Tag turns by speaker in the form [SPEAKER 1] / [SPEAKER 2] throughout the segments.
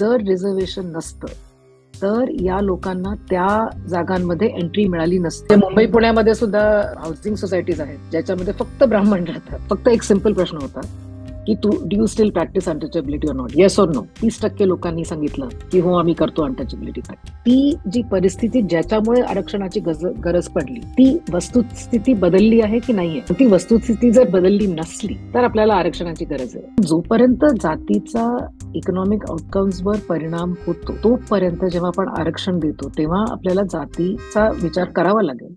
[SPEAKER 1] जर रिझर्वेशन नसतं तर या लोकांना त्या जागांमध्ये एंट्री मिळाली नसते. मुंबई पुण्यामध्ये सुद्धा हाऊसिंग सोसायटीज आहेत ज्याच्यामध्ये फक्त ब्राह्मण राहतात. फक्त एक सिंपल प्रश्न होता. की तू do you still practice untouchability or not yes or no तीस टक्के लोकांनी सांगितलं की हो आम्ही करतो अनटचेबिलिटी ती जी परिस्थिती ज्याच्यामुळे आरक्षणाची गरज पडली ती वस्तुस्थिती बदलली आहे की नाहीये? ती वस्तुस्थिती जर बदलली नसली तर आपल्याला आरक्षणाची गरज आहे. जोपर्यंत जातीचा इकॉनॉमिक आउटकम्स वर परिणाम होतो तोपर्यंत जेव्हा आपण आरक्षण देतो तेव्हा आपल्याला जातीचा विचार करावा लागेल.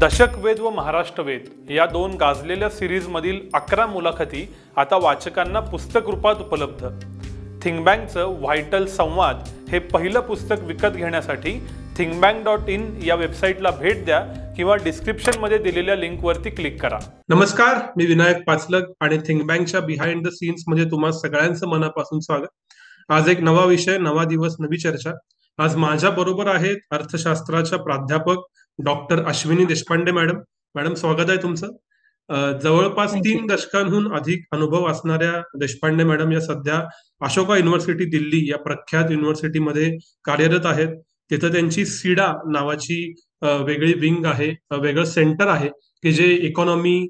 [SPEAKER 2] दशकवेद व महाराष्ट्रवेद या दोन गाजलेल्या सिरीजमधील अकरा मुलाखती आता वाचकांना पुस्तक रूपात उपलब्ध. थिंगबँकचं व्हायटल संवाद हे पहिलं पुस्तक विकत घेण्यासाठी थिंगबँक डॉट इन या वेबसाईटला भेट द्या किंवा डिस्क्रिप्शनमध्ये दिलेल्या लिंकवरती क्लिक करा.
[SPEAKER 3] नमस्कार मी विनायक पाचलक आणि थिंगबँकच्या बिहाइंड द सीन्समध्ये तुम्हा सगळ्यांचं मनापासून स्वागत. आज एक नवा विषय नवा दिवस नवी चर्चा. आज माझ्या बरोबर आहेत अर्थशास्त्राच्या प्राध्यापक doctor Ashwini Deshpande madam. Madam स्वागत आहे तुमचं. जवळपास तीन दशकांहून अधिक अनुभव असणाऱ्या देशपांडे मॅडम या सध्या अशोका युनिव्हर्सिटी दिल्ली या प्रख्यात युनिव्हर्सिटीमध्ये कार्यरत आहेत. तिथं त्यांची सीडा नावाची वेगळी विंग आहे वेगळं सेंटर आहे की जे economy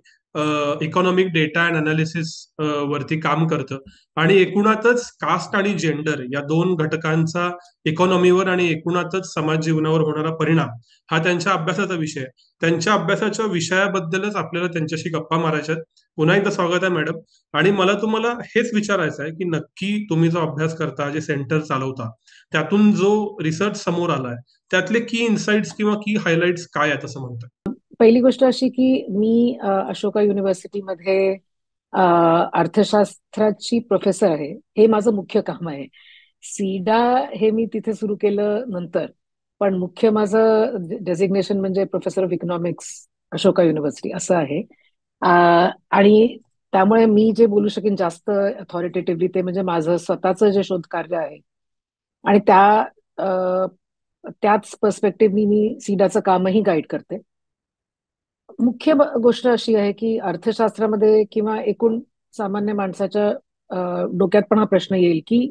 [SPEAKER 3] economic data and analysis वरती काम करतं. आणि एकूणातच कास्ट आणि जेंडर या दोन घटकांचा इकॉनॉमीवर आणि एकूणातच समाज जीवनावर होणारा परिणाम हा त्यांच्या अभ्यासाचा विषय त्यांच्या अभ्यासाच्या विषयाबद्दलच आपल्याला त्यांच्याशी गप्पा मारायच्यात पुन्हा एकदा स्वागत आहे मॅडम आणि मला तुम्हाला हेच विचारायचं आहे की नक्की तुम्ही जो अभ्यास करता जे सेंटर चालवता त्यातून जो रिसर्च समोर आलाय त्यातले की इन्साइट्स किंवा की हायलाइट्स काय आहेत असं म्हणतात
[SPEAKER 1] पहिली गोष्ट अशी की मी अशोका युनिव्हर्सिटीमध्ये अर्थशास्त्राची प्रोफेसर आहे. हे माझं मुख्य काम आहे. सीडा हे मी तिथे सुरू केलं नंतर. पण मुख्य माझं डेझिग्नेशन म्हणजे professor of economics Ashoka university असं आहे. आणि त्यामुळे मी जे बोलू शकेन जास्त अथॉरिटेटिव्हली ते म्हणजे माझं स्वतःचं जे शोध कार्य आहे. आणि त्या त्याच पर्स्पेक्टिव्हनी मी सीडाचं कामही गाईड करते. मुख्य गोष्ट अशी आहे की अर्थशास्त्रामध्ये किंवा एकूण सामान्य माणसाच्या डोक्यात पण हा प्रश्न येईल की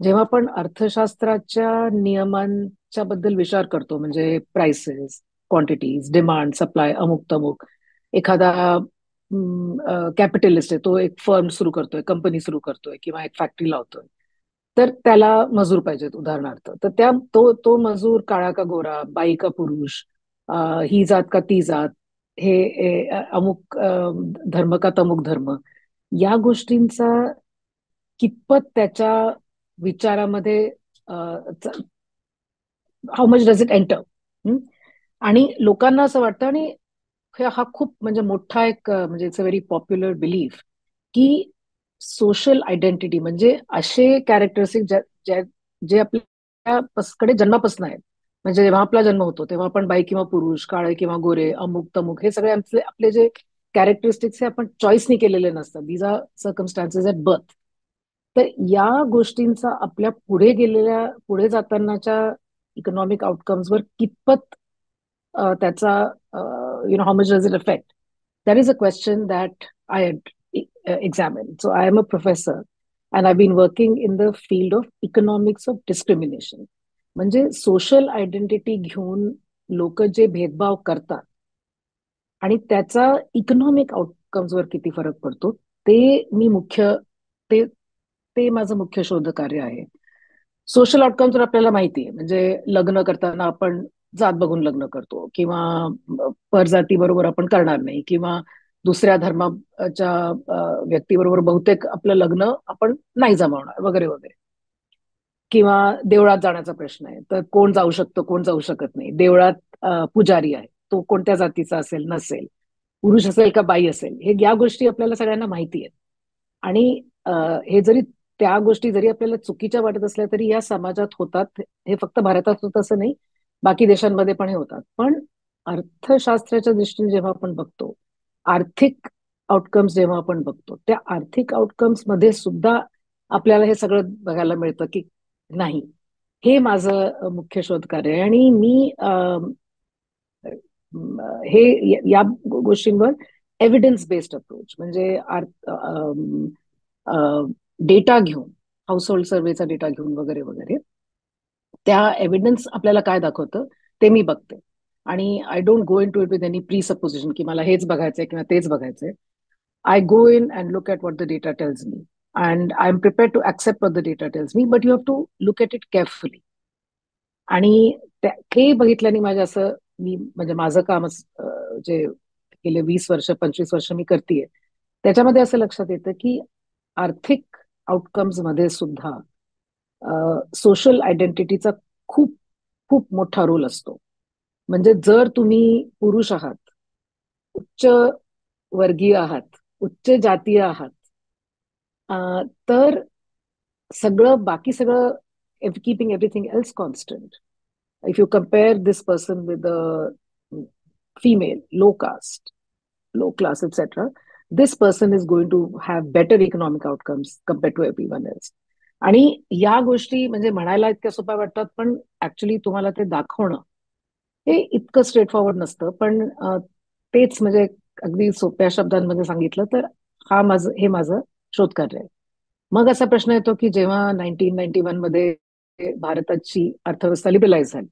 [SPEAKER 1] जेव्हा आपण अर्थशास्त्राच्या नियमांच्या बद्दल विचार करतो म्हणजे प्राइसेस क्वांटिटीज डिमांड सप्लाय अमुक तमुक एखादा कॅपिटलिस्ट आहे तो एक फर्म सुरू करतोय कंपनी सुरू करतोय किंवा एक फॅक्टरी लावतोय तर त्याला मजूर पाहिजेत उदाहरणार्थ. तर त्या तो तो मजूर काळा का गोरा बाई का पुरुष ही जात का ती जात हे अमुक धर्म का तमुक धर्म? या गोष्टींचा कितपत त्याच्या विचारामध्ये how much does it enter आणि लोकांना असं वाटतं आणि हा खूप म्हणजे मोठा एक म्हणजे it's a very popular belief की सोशल आयडेंटिटी म्हणजे असे कॅरेक्टरिस्टिक जे आपल्या जन्मापासून आहेत. म्हणजे जेव्हा आपला जन्म होतो तेव्हा आपण बाई किंवा पुरुष काळे किंवा गोरे अमुक तमुक हे सगळे आमचे आपले जे कॅरेक्टरिस्टिक्स हे आपण चॉईसनी केलेले नसतात. These are circumstances at birth तर या गोष्टींचा आपल्या पुढे गेलेल्या पुढे जातानाच्या इकॉनॉमिक आउटकम्सवर कितपत त्याचा you know how much does it effect that is a question that I examine so I am a professor and I been working in the field of economics of discrimination म्हणजे social identity घेऊन लोक जे भेदभाव करतात आणि त्याचा economic आउटकम्सवर किती फरक पडतो ते मी मुख्य ते ते माझं मुख्य शोध कार्य आहे. सोशल आउटकम्सवर आपल्याला माहिती आहे म्हणजे लग्न करताना आपण जात बघून लग्न करतो किंवा परजाती बरोबर आपण करणार नाही किंवा दुसऱ्या धर्माच्या व्यक्तीबरोबर बहुतेक आपलं लग्न आपण नाही जमावणार वगैरे वगैरे. किंवा देवळात जाण्याचा प्रश्न आहे. तर कोण जाऊ शकतो कोण जाऊ शकत नाही. देवळात पुजारी आहे. तो कोणत्या जातीचा असेल नसेल. पुरुष असेल का बाई असेल हे या गोष्टी आपल्याला सगळ्यांना माहिती आहेत. आणि हे जरी त्या गोष्टी जरी आपल्याला चुकीच्या वाटत असल्या तरी या समाजात होतात. हे फक्त भारतात होत असं नाही. बाकी देशांमध्ये पण हे होतात. पण अर्थशास्त्राच्या दृष्टीने जेव्हा आपण बघतो आर्थिक आउटकम्स जेव्हा आपण बघतो त्या आर्थिक आउटकम्समध्ये सुद्धा आपल्याला हे सगळं बघायला मिळतं की नाही. हे माझं मुख्य शोध कार्य आहे. आणि मी हे या गोष्टींवर एव्हिडन्स बेस्ड अप्रोच म्हणजे डेटा घेऊन हाऊस होल्ड सर्वेचा डेटा घेऊन वगैरे वगैरे त्या एव्हिडन्स आपल्याला काय दाखवतं ते मी बघते. आणि I don't go into it with any presupposition की मला हेच बघायचंय किंवा तेच बघायचंय. I go in and look at what the data tells me and I am prepared to accept what the data tells me but you have to look at it carefully आणि ते बघितल्याने माझं असं मी म्हणजे माझं काम जे गेले वीस वर्ष पंचवीस वर्ष मी करतेय त्याच्यामध्ये असं लक्षात येतं की आर्थिक आउटकम्समध्ये सुद्धा सोशल आयडेंटिटीचा खूप खूप मोठा रोल असतो. म्हणजे जर तुम्ही पुरुष आहात उच्च वर्गीय आहात उच्च जातीय आहात तर सगळं बाकी सगळं keeping everything else constant if you compare this person with female, low caste, low class, etc., this person is going to have better economic outcomes compared to everyone else. आणि या गोष्टी म्हणजे म्हणायला इतक्या सोप्या वाटतात पण ऍक्च्युली तुम्हाला ते दाखवणं हे इतकं स्ट्रेट फॉरवर्ड नसतं पण तेच म्हणजे अगदी सोप्या शब्दांमध्ये सांगितलं तर हा माझं हे माझं शोधकार्य आहे मग असा प्रश्न येतो की जेव्हा नाईन्टीन नाईन्टी वनमध्ये भारताची अर्थव्यवस्था लिबलाइज झाली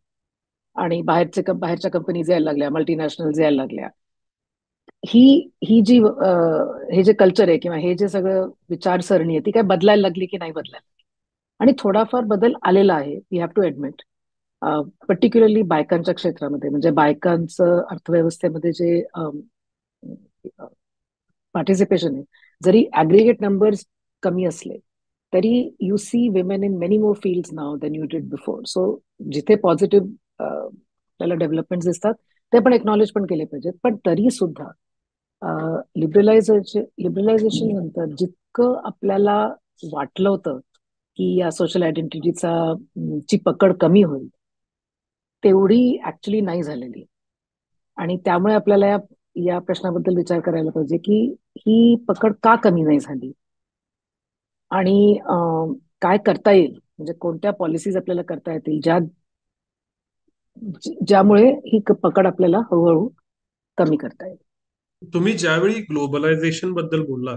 [SPEAKER 1] आणि बाहेरचे बाहेरच्या कंपनीज यायला लागल्या मल्टीनॅशनल यायला लागल्या ही ही जी हे जे कल्चर आहे किंवा हे जे सगळं विचारसरणी आहे ती काय बदलायला लागली की नाही बदलायला आणि थोडाफार बदल आलेला आहे we have to admit particularly बायकांच्या क्षेत्रामध्ये म्हणजे बायकांचं अर्थव्यवस्थेमध्ये जे पार्टिसिपेशन आहे जरी ऍग्रिगेट नंबर्स कमी असले तरी you see women in many more field now than you did before so जिथे पॉझिटिव्ह आपल्याला डेव्हलपमेंट दिसतात ते पण एक्नॉलेज पण केले पाहिजेत. पण तरी सुद्धा लिबरलायझेशन लिबरलायझेशन नंतर जितकं आपल्याला वाटलं होतं की या सोशल आयडेंटिटीचा ची पकड कमी होईल तेवढी ऍक्च्युली नाही झालेली. आणि त्यामुळे आपल्याला या या प्रश्नाबद्दल विचार करायला पाहिजे की ही पकड का कमी नाही झाली? आणि काय करता येईल? म्हणजे कोणत्या पॉलिसीज आपल्याला करता येतील? ज्या ज्यामुळे ही पकड आपल्याला हळूहळू कमी करता येईल?
[SPEAKER 3] तुम्ही ज्यावेळी ग्लोबलायझेशनबद्दल बोलला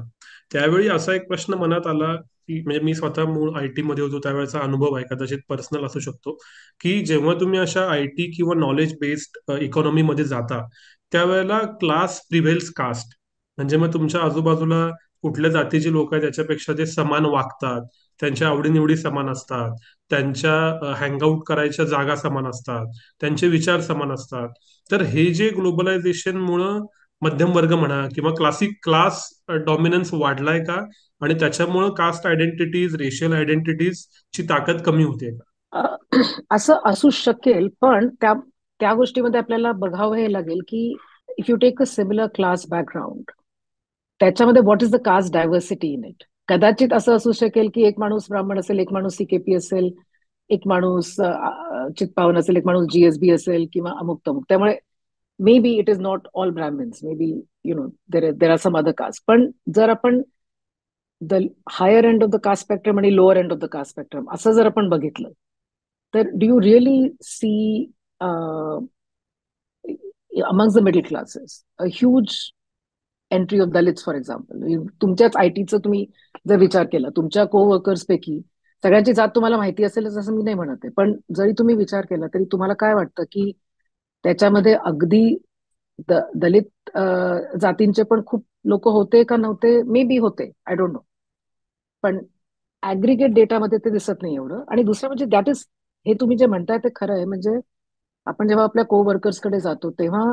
[SPEAKER 3] त्यावेळी असा एक प्रश्न मनात आला की म्हणजे मी स्वतः मूळ आय टी मध्ये होतो त्यावेळेचा अनुभव आहे कदाचित पर्सनल असू शकतो की जेव्हा तुम्ही अशा आय टी किंवा नॉलेज बेस्ड इकॉनॉमीमध्ये जाता त्यावेळेला क्लास प्रिव्हेल्स कास्ट म्हणजे मग तुमच्या आजूबाजूला कुठल्या जातीचे लोक आहेत त्याच्यापेक्षा ते समान वागतात. त्यांच्या आवडीनिवडी समान असतात. त्यांच्या हँगआउट करायच्या जागा समान असतात. त्यांचे विचार समान असतात. तर हे जे ग्लोबलायझेशनमुळे मध्यम वर्ग म्हणा किंवा क्लासिक क्लास डॉमिनन्स वाढलाय का? आणि त्याच्यामुळं कास्ट आयडेंटिटीज रेशियल आयडेंटिटीज ची ताकद कमी होते
[SPEAKER 1] का? असं असू शकेल पण त्या त्या गोष्टीमध्ये आपल्याला बघावं हे लागेल की if you take a similar class background त्याच्यामध्ये what is the caste diversity in it कदाचित असं असू शकेल की एक माणूस ब्राह्मण असेल एक माणूस सीकेपी असेल एक माणूस चितपावन असेल एक माणूस जीएसबी असेल किंवा अमुक तमुक. त्यामुळे maybe it is not all Brahmins maybe you know there there are some other caste पण जर आपण the higher end of the caste spectrum आणि lower end of the caste spectrum असं जर आपण बघितलं तर do you really see among the middle classes A huge entry of Dalits for example तुमच्याच आयटीचं तुम्ही जर विचार केला तुमच्या को वर्कर्स पैकी सगळ्यांची जात तुम्हाला माहिती असेलच असं मी नाही म्हणत आहे. पण जरी तुम्ही विचार केला तरी तुम्हाला काय वाटतं की त्याच्यामध्ये अगदी दलित जातींचे पण खूप लोक होते का नव्हते? मे बी होते. आय डोंट नो पण ऍग्रिगेट डेटामध्ये ते दिसत नाही एवढं. आणि दुसरं म्हणजे दॅट इज हे तुम्ही जे म्हणताय ते खरं आहे. म्हणजे आपण जेव्हा आपल्या को वर्कर्सकडे जातो तेव्हा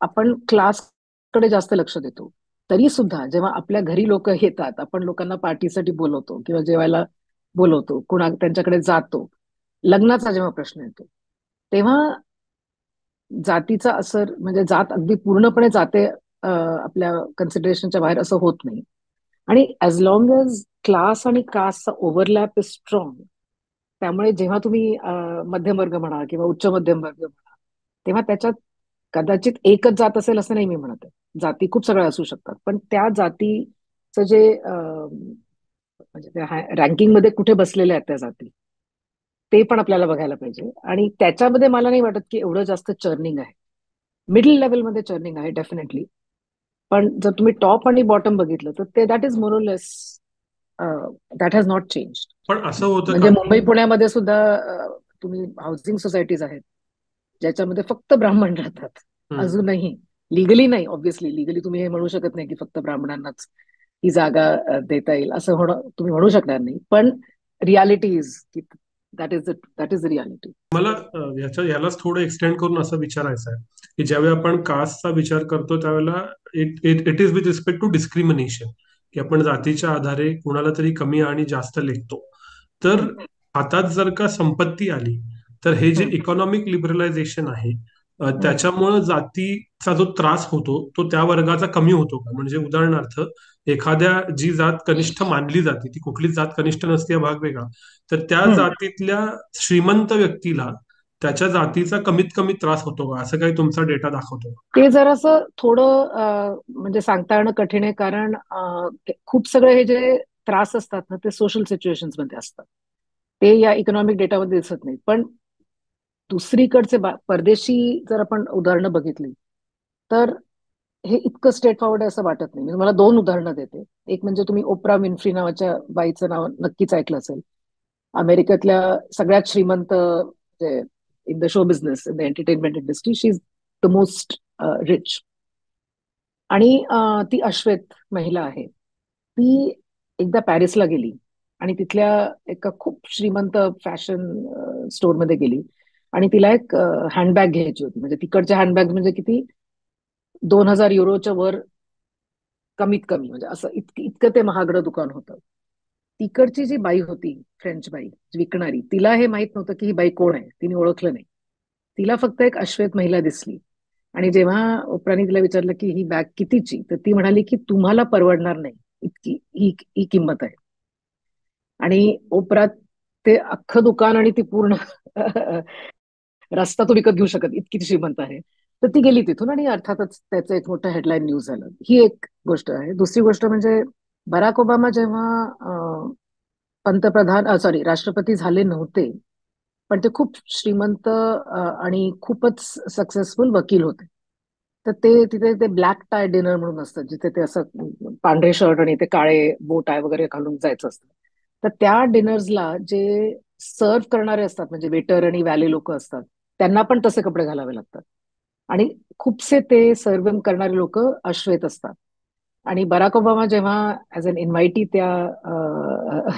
[SPEAKER 1] आपण क्लासकडे जास्त लक्ष देतो. तरी सुद्धा जेव्हा आपल्या घरी लोक येतात आपण लोकांना पार्टीसाठी बोलवतो किंवा जेवायला बोलवतो कुणा त्यांच्याकडे जातो लग्नाचा जेव्हा प्रश्न येतो तेव्हा जातीचा असर म्हणजे जात अगदी पूर्णपणे जाते आपल्या कन्सिडरेशनच्या बाहेर असं होत नाही. आणि ॲज लॉंग एज क्लास आणि कास्टचा ओव्हरलॅप इज स्ट्रॉंग त्यामुळे जेव्हा तुम्ही मध्यम वर्ग म्हणा किंवा उच्च मध्यम वर्ग म्हणा तेव्हा त्याच्यात कदाचित एकच जात असेल असं नाही मी म्हणत आहे. जाती खूप सगळ्या असू शकतात. पण त्या जातीचं जे म्हणजे त्या रँकिंगमध्ये कुठे बसलेल्या आहेत त्या जाती ते पण आपल्याला बघायला पाहिजे. आणि त्याच्यामध्ये मला नाही वाटत की एवढं जास्त चर्निंग आहे. मिडल लेवलमध्ये चर्निंग आहे डेफिनेटली. पण जर तुम्ही टॉप आणि बॉटम बघितलं तर ते that is more or less that has not change
[SPEAKER 3] पण असं होतं
[SPEAKER 1] म्हणजे मुंबई पुण्यामध्ये सुद्धा तुम्ही हाऊसिंग सोसायटीज आहेत ज्याच्यामध्ये फक्त ब्राह्मण राहतात. अजूनही. लिगली नाही ऑब्व्हियसली लिगली तुम्ही हे म्हणू शकत नाही की फक्त ब्राह्मणांनाच ही जागा देता येईल. असं होणं तुम्ही म्हणू शकणार नाही. पण रियालिटी इज की that is that is reality
[SPEAKER 3] मला याच्या यालाच थोडं एक्सटेंड करून असं विचारायचं आहे की ज्यावेळी आपण कास्टचा विचार करतो त्यावेळेला it it is with respect to discrimination की आपण जातीच्या आधारे कुणाला तरी कमी आणि जास्त लेखतो. तर हातात जर का संपत्ती आली तर हे जे इकॉनॉमिक लिबरलायझेशन आहे त्याच्यामुळं जातीचा जो त्रास होतो तो त्या वर्गाचा कमी होतो का? म्हणजे उदाहरणार्थ एखाद्या जी जात कनिष्ठ मानली जाते ती कुठलीच जात कनिष्ठ नसते भाग वेगळा तर त्या जातीतल्या श्रीमंत व्यक्तीला त्याच्या जातीचा कमीत कमी त्रास होतो का? असं काही तुमचा डेटा दाखवतो
[SPEAKER 1] ते जरासं थोडं म्हणजे सांगता येणं कठीण आहे कारण खूप सगळे हे जे त्रास असतात ना ते सोशल सिच्युएशनमध्ये असतात. ते या इकॉनॉमिक डेटामध्ये दिसत नाही पण दुसरीकडचे परदेशी जर आपण उदाहरणं बघितली तर हे इतकं स्ट्रेट फॉरवर्ड असं वाटत नाही. मी मला दोन उदाहरणं देते. एक म्हणजे तुम्ही ओप्रा विन्फ्री नावाच्या बाईचं नाव नक्कीच ऐकलं असेल. अमेरिकेतल्या सगळ्यात श्रीमंत in the show business in the entertainment industry she is the most rich आणि ती अश्वेत महिला आहे. ती एकदा पॅरिसला गेली आणि तिथल्या एका खूप श्रीमंत फॅशन स्टोअरमध्ये गेली आणि तिला एक हँडबॅग घ्यायची होती. म्हणजे तिकडच्या हँडबॅग म्हणजे किती? दोन हजार युरोच्या वर कमीत कमी. म्हणजे असं इतकं इतकं ते महागडं दुकान होतं. तिकडची जी बाई होती फ्रेंच बाई विकणारी तिला हे माहीत नव्हतं की ही बाई कोण आहे. तिने ओळखलं नाही. तिला फक्त एक अश्वेत महिला दिसली. आणि जेव्हा ओपराने तिला विचारलं की ही बॅग कितीची? तर ती म्हणाली की तुम्हाला परवडणार नाही. इतकी ही ही किंमत आहे. आणि ओपरात ते अख्खं दुकान आणि ती पूर्ण रस्ता तो विकत घेऊ शकत इतकी ती श्रीमंत आहे. तर ती गेली तिथून आणि अर्थातच त्याचं एक मोठं हेडलाईन न्यूज झालं ही एक गोष्ट आहे. दुसरी गोष्ट म्हणजे बराक ओबामा जेव्हा पंतप्रधान सॉरी राष्ट्रपती झाले नव्हते पण ते खूप श्रीमंत आणि खूपच सक्सेसफुल वकील होते. तर ते तिथे ते ब्लॅक टाय डिनर म्हणून असतं जिथे ते असं पांढरे शर्ट आणि ते काळे बोट टाय वगैरे घालून जायचं असतं. तर त्या डिनर्सला जे सर्व्ह करणारे असतात म्हणजे वेटर आणि व्हॅले लोक असतात त्यांना पण तसे कपडे घालावे लागतात. आणि खूपसे ते सर्व करणारे लोक अश्वेत असतात. आणि बराक ओबामा जेव्हा ऍज अन इन्व्हायटी त्या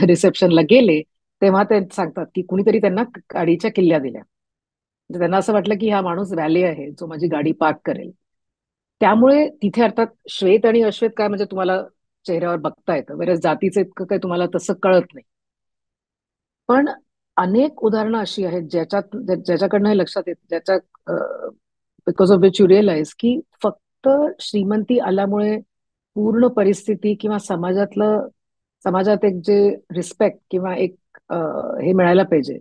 [SPEAKER 1] रिसेप्शनला गेले तेव्हा ते सांगतात की कुणीतरी त्यांना गाडीच्या किल्ल्या दिल्या. म्हणजे त्यांना असं वाटलं की हा माणूस व्हॅले आहे जो माझी गाडी पार्क करेल. त्यामुळे तिथे अर्थात श्वेत आणि अश्वेत काय म्हणजे तुम्हाला चेहऱ्यावर बघता येतं बऱ्याच जातीचं इतकं काही तुम्हाला तसं कळत नाही. पण अनेक उदाहरणं अशी आहेत ज्याच्यात ज्याच्याकडनं हे लक्षात येत ज्याच्या because of which you realise की फक्त श्रीमंती आल्यामुळे पूर्ण परिस्थिती किंवा समाजातलं समाजात एक जे रिस्पेक्ट किंवा एक हे मिळायला पाहिजे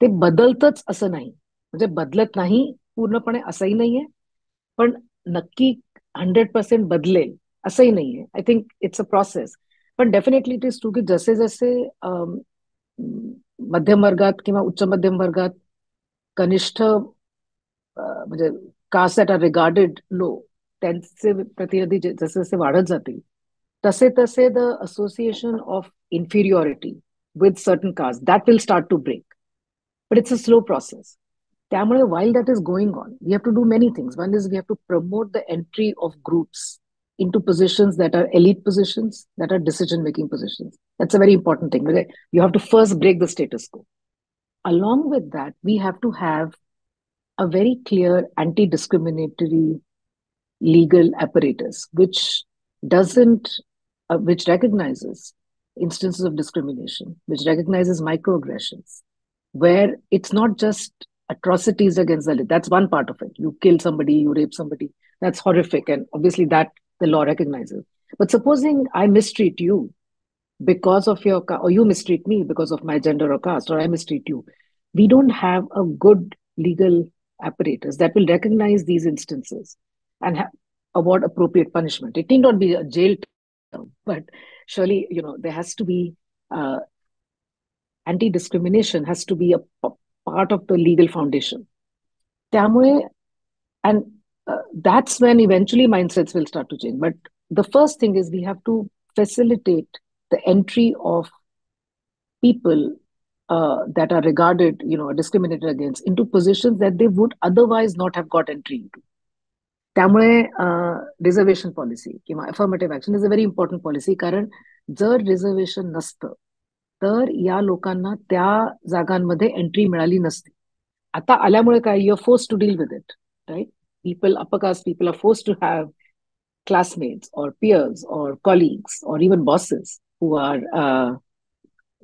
[SPEAKER 1] ते बदलतच असं नाही. म्हणजे बदलत नाही पूर्णपणे असंही नाहीये. पण नक्की हंड्रेड पर्सेंट बदलेल असंही नाहीये. I think it's a process पण डेफिनेटली इट इज ट्रू की जसे जसे मध्यम वर्गात किंवा उच्च मध्यम वर्गात कनिष्ठ म्हणजे caste that are regarded low त्यांचे प्रतिनिधी जसे जसे वाढत जातील तसे तसे the association of inferiority with certain caste that will start to break but it's a slow process त्यामुळे while that is going on we have to do many things one is we have to promote the entry of groups into positions that are elite positions, that are decision making positions. That's a very important thing. You have to first break the status quo. Along with that, we have to have a very clear anti discriminatory legal apparatus, which doesn't, uh, which recognizes instances of discrimination, which recognizes microaggressions, where it's not just atrocities against the that's one part of it. You kill somebody, you rape somebody. That's horrific. And obviously, that the law recognizes. But supposing I mistreat you because of your, or you mistreat me because of my gender or caste, or I mistreat you, we don't have a good legal apparatus that will recognize these instances and ha- award appropriate punishment. It need not be a jail term, but surely, you know, there has to be uh, anti-discrimination has to be a part of the legal foundation. त्यामुळे and uh, that's when eventually mindsets will start to change. But the first thing is we have to facilitate the entry of people uh, that are regarded, you know, discriminated against into positions that they would otherwise not have got entry into. त्यामुळे reservation policy किंवा affirmative action is a very important policy कारण जर reservation नसतं तर या लोकांना त्या जागांमध्ये एंट्री मिळाली नसती आता आल्यामुळे काय you're force to deal with it right people, upper caste people, are forced to have classmates or peers or colleagues or even bosses who are uh,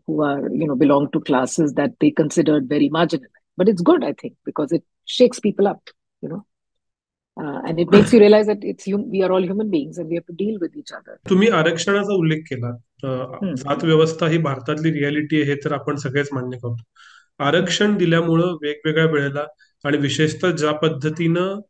[SPEAKER 1] who are you know belong to classes that they considered very marginal. But it's good, I think, because it shakes people up, you know. Uh, and it makes you realize that it's hum- we are all human beings and we have to deal with each other.
[SPEAKER 3] तुम्ही आरक्षणाचा उल्लेख केला जात व्यवस्था ही भारतातली reality आहे हे तर आपण सगळेच मान्य करतो. आरक्षण दिल्यामुळं वेगवेगळ्या वेळेला आणि विशेषतः ज्या पद्धतीनं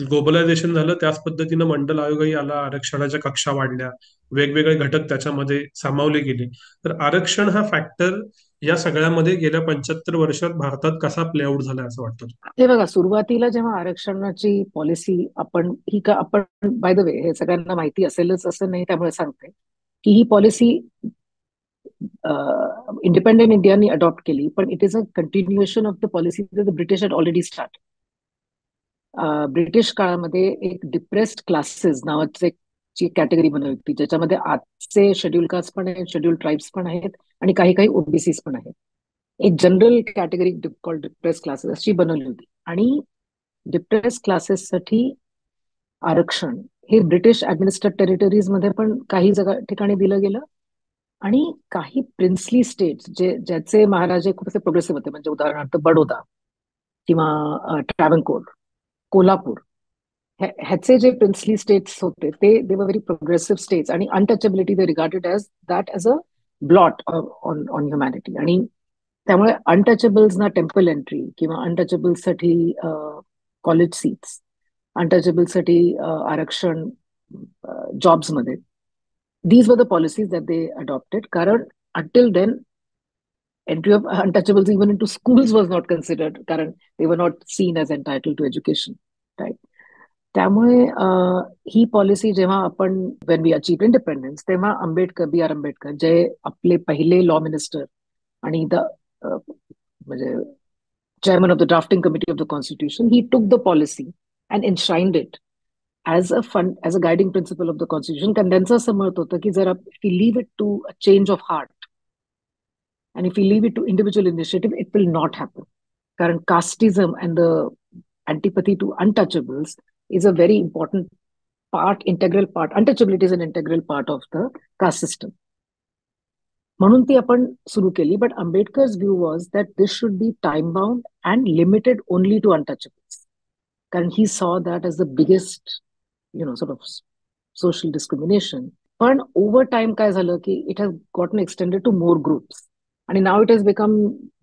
[SPEAKER 3] ग्लोबलायझेशन झालं त्याच पद्धतीनं मंडल आयोगही आला आरक्षणाच्या कक्षा वाढल्या वेगवेगळे घटक त्याच्यामध्ये सामावले गेले. तर आरक्षण हा फॅक्टर या सगळ्यामध्ये गेल्या पंच्याहत्तर वर्षात भारतात कसा प्ले आउट झाला असं वाटतं?
[SPEAKER 1] हे बघा सुरुवातीला जेव्हा आरक्षणाची पॉलिसी आपण ही का आपण बाय द वे हे सगळ्यांना माहिती असेलच असं नाही त्यामुळे सांगते. की ही पॉलिसी इंडिपेंडेंट इंडियानी अडॉप्ट केली पण it is a continuation of the policy the British had already start British काळामध्ये एक डिप्रेस्ड क्लासेस नावाचे ची कॅटेगरी बनवली होती ज्याच्यामध्ये आजचे शेड्यूल कास्ट पण आहेत शेड्यूल ट्राईब्स पण आहेत आणि काही काही ओबीसीज पण आहेत. एक general category call depress classes अशी बनवली होती. आणि डिप्रेस क्लासेससाठी आरक्षण. हे ब्रिटिश ऍडमिनिस्ट्रेट टेरिटरीजमध्ये पण काही जगा ठिकाणी दिलं गेलं. आणि काही प्रिन्सली स्टेट्स जे ज्याचे महाराजे खूप प्रोग्रेसिव्ह होते म्हणजे उदाहरणार्थ बडोदा किंवा ट्रॅव्हनकोर कोल्हापूर ह्याचे जे प्रिन्सली स्टेट्स होते ते they were very progressive states आणि untouchability they regarded as that as a blot on on humanity आणि त्यामुळे अनटचेबल्सना टेम्पल एंट्री किंवा अनटचेबल्ससाठी कॉलेज सीट्स अनटचेबलसाठी आरक्षण जॉब्समध्ये these were the policies that they adopted कारण until then entry of untouchables even in to schools was not considered कारण they were not seen as entitled to education right त्यामुळे ही policy जेव्हा आपण Wien we achieve independence तेव्हा आंबेडकर बी R Ambedkar जे आपले पहिले लॉ मिनिस्टर आणि द म्हणजे chairman of the drafting committee of the constitution he took the policy and enshrined it as a fund as a guiding principle of the constitution कारण त्यांचं असं मत होतं की जर if we leave it to a change of heart and if we leave it to individual initiative, it will not happen. Current casteism and the antipathy to untouchables is a very important part, integral part. Untouchability is an integral part of the caste system. म्हणून ती आपण सुरू केली but Ambedkar's view was that this should be time bound and limited only to untouchables कारण he saw that as the biggest you know sort of social discrimination पण over time काय झालं की it has gotten extended to more groups आणि now it has become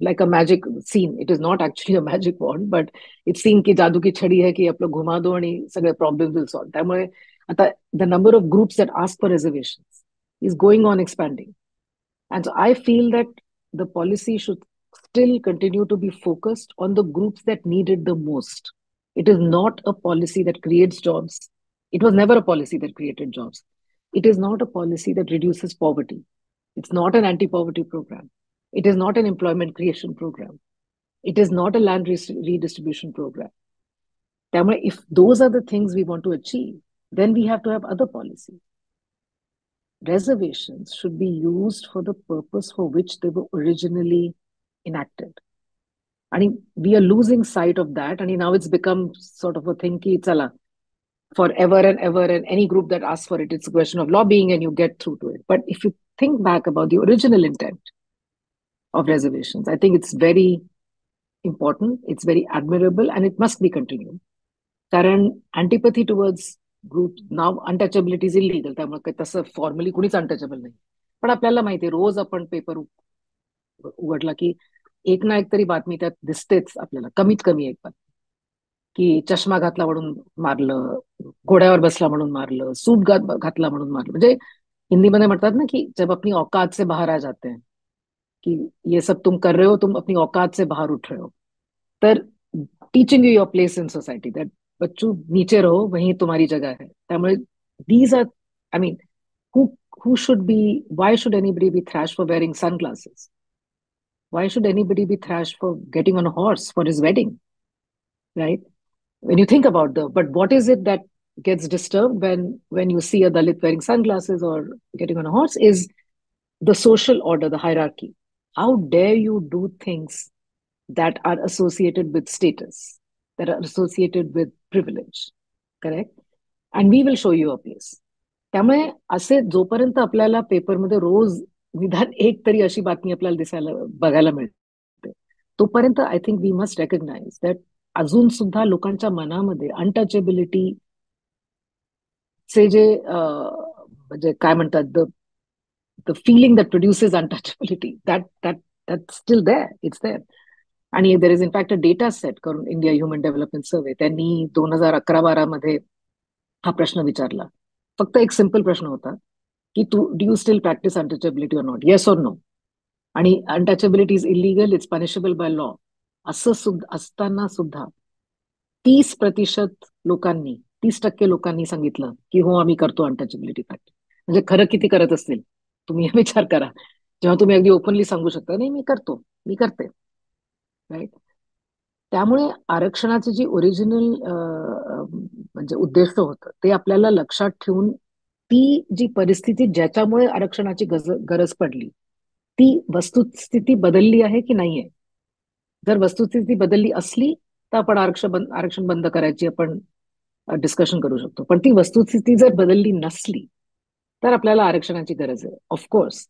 [SPEAKER 1] like a magic seen it is not actually a magic wand but it seen की जादू की छडी आहे की आपलं घुमा दो आणि सगळे प्रॉब्लेम विल सॉल्व त्यामुळे आता the number of groups that ask for reservation is going on expanding and so I feel that the policy should still continue to be focused on the groups that need it the most. It is not a policy that creates jobs. It was never a policy that created jobs. It is not a policy that reduces poverty. It's not an anti poverty program. It is not an employment creation program. It is not a land redistribution program. If those are the things we want to achieve, then we have to have other policies. Reservations should be used for the purpose for which they were originally enacted. And we are losing sight of that. And now it's become sort of a thing ki chala, forever and ever. And any group that asks for it, it's a question of lobbying and you get through to it. But if you think back about the original intent, of reservations. I think it's very important, it's very admirable, and it must be continued. कारण antipathy towards groups now untouchability is illegal त्यामुळे तसं formally कुणीच untouchable नाही पण आपल्याला माहिती आहे रोज आपण पेपर उघडला की एक ना एक तरी बातमी त्यात दिसतेच आपल्याला. कमीत कमी एक बातमी. की चष्मा घातला म्हणून मारलं, घोड्यावर बसला म्हणून मारलं, सूट घातला म्हणून मारलं. म्हणजे हिंदीमध्ये म्हणतात ना की जब अपनी औकात से बाहर आ जाते हैं. कि ये सब तुम कर रहे हो, तुम अपनी औकात से बाहर उठ रहे हो. तर teaching you your place in society that Bachchu नीचे रहो, वही तुम्हारी जगह है. त्यामुळे these are I mean who who should be, why should anybody be thrashed for wearing sunglasses? why should anybody be thrashed for getting on a horse for his wedding right when you think about the but what is it that gets disturbed when when you see a dalit wearing sunglasses or getting on a horse is the social order the hierarchy how dare you do things that are associated with status that are associated with privilege correct and we will show you a place त्यामुळे असे जोपर्यंत आपल्याला पेपरमध्ये रोज निदान एक तरी अशी बातमी आपल्याला दिसायला बघायला मिळते. तोपर्यंत I think we must recognize that अजून सुद्धा लोकांच्या मनामध्ये अनटचेबिलिटी चे जे म्हणजे काय म्हणतात the the feeling that produces untouchability that that that still the it's there आणि there is in fact a data set करून इंडिया ह्युमन डेव्हलपमेंट सर्वे त्यांनी दोन हजार अकरा बारा मध्ये हा प्रश्न विचारला. फक्त एक सिंपल प्रश्न होता. की तू do you still practice untouchability or not yes or no आणि untouchability is illegal it's punishable by law असं सुद्धा असताना सुद्धा तीस प्रतिशत लोकांनी तीस टक्के लोकांनी सांगितलं की हो आम्ही करतो अनटचेबिलिटी प्रॅक्टिस म्हणजे खरं किती करत असतील? तुम्ही विचार करा. जेव्हा तुम्ही अगदी ओपनली सांगू शकता नाही मी करतो मी करते. राईट त्यामुळे आरक्षणाचे जी ओरिजिनल म्हणजे उद्देश होतं ते आपल्याला लक्षात ठेवून ती जी परिस्थिती ज्याच्यामुळे आरक्षणाची गरज पडली ती वस्तुस्थिती बदलली आहे की नाहीये? जर वस्तुस्थिती बदलली असली तर आपण आरक्षण बंद आरक्षण बंद करायची आपण डिस्कशन करू शकतो. पण ती वस्तुस्थिती जर बदलली नसली तर आपल्याला आरक्षणाची गरज आहे. ऑफकोर्स